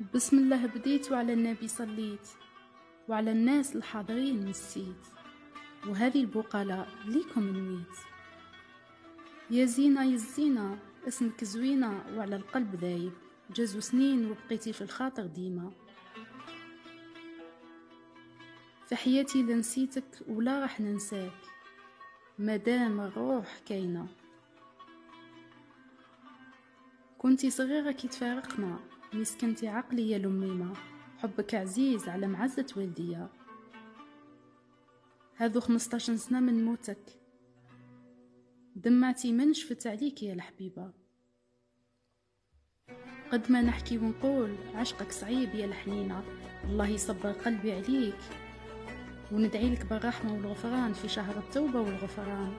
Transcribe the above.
بسم الله بديت وعلى النبي صليت وعلى الناس الحاضرين نسيت وهذه البقلاء ليكم نويت. يا زينة يا الزينة اسمك زوينة وعلى القلب ذايب. جازو سنين وبقيتي في الخاطر ديما. في حياتي لنسيتك ولا راح ننساك. مادام الروح كاينة. كنتي صغيرة كي تفارقنا. مسكنتي عقلي يا لميمة. حبك عزيز على معزة والديا هذو خمسطاش سنة من موتك. دمعتي من شفت عليك يا الحبيبة. قد ما نحكي ونقول عشقك صعيب يا الحنينة. الله يصبر قلبي عليك. وندعي لك بالرحمة والغفران في شهر التوبة والغفران.